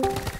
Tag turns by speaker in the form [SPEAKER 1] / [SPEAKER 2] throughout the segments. [SPEAKER 1] Thank you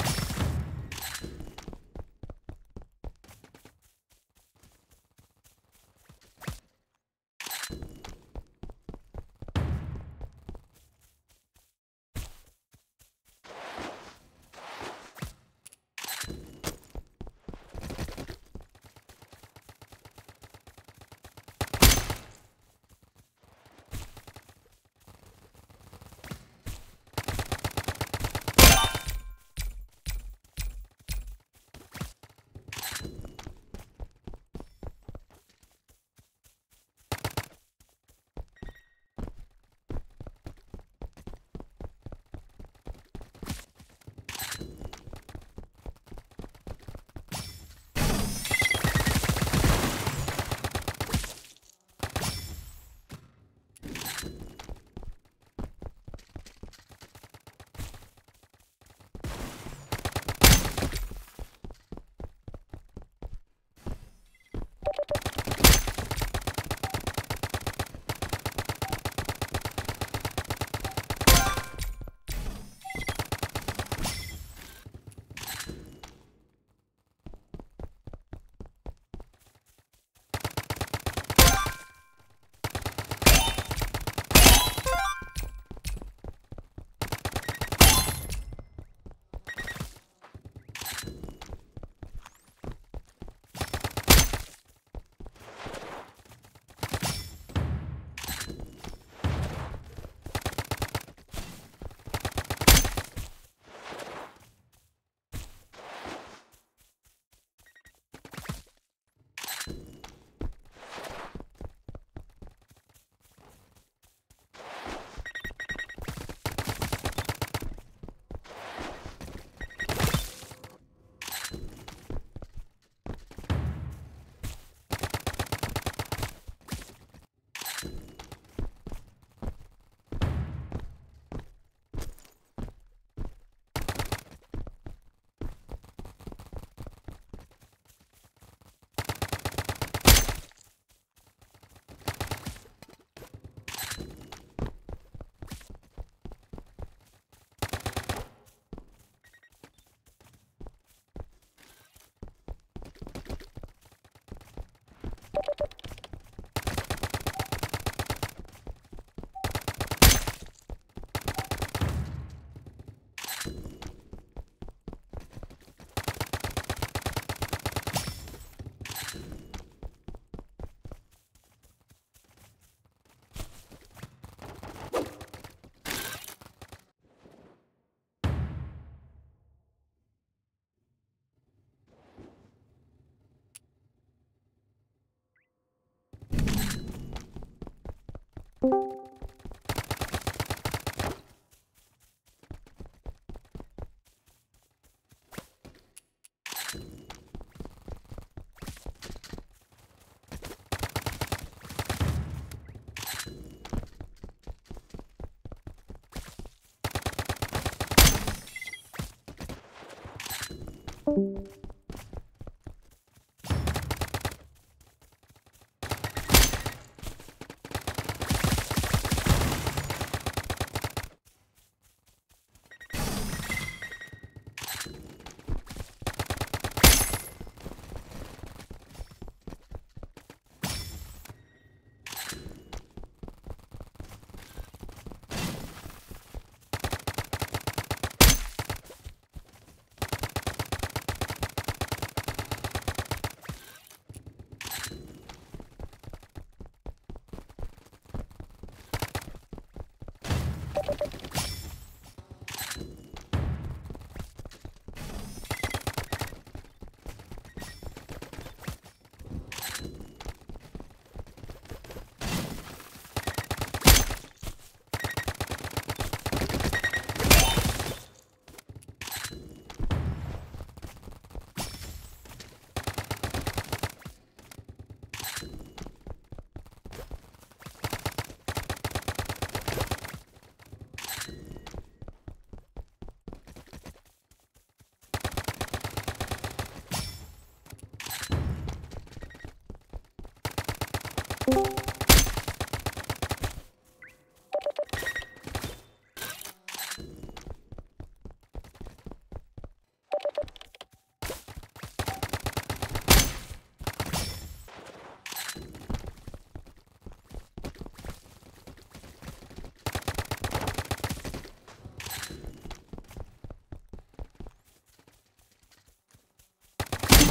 [SPEAKER 1] Thank you.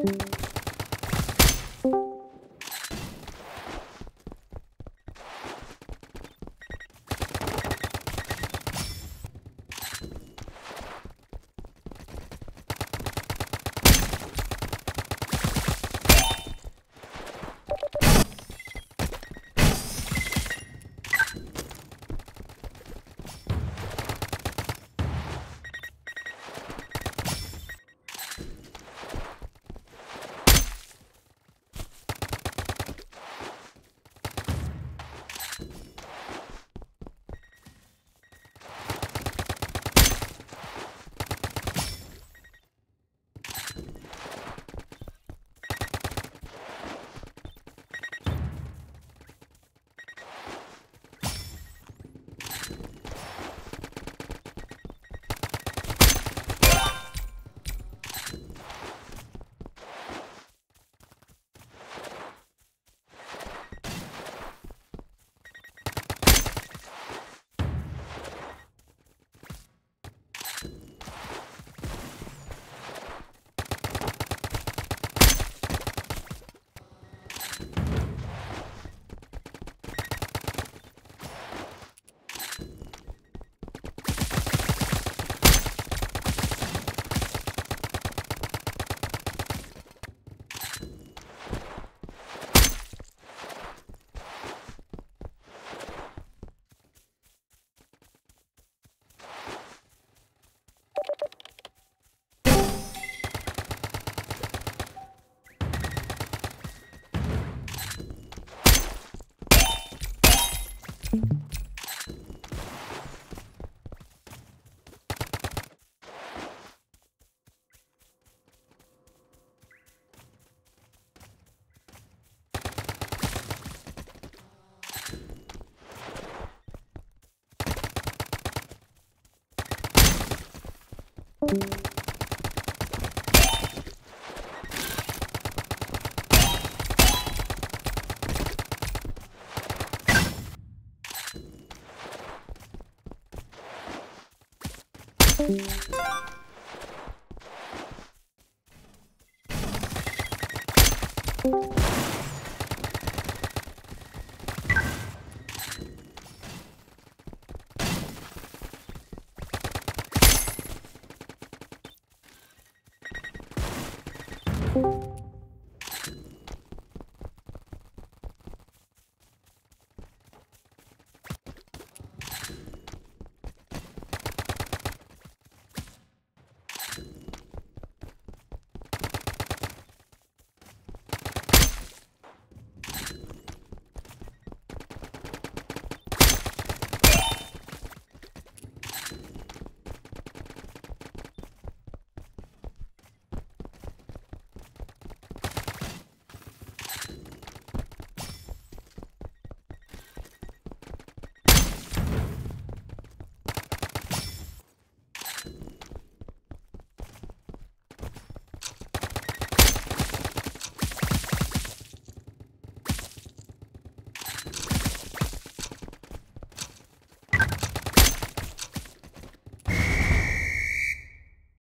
[SPEAKER 1] Thank you. you Thank you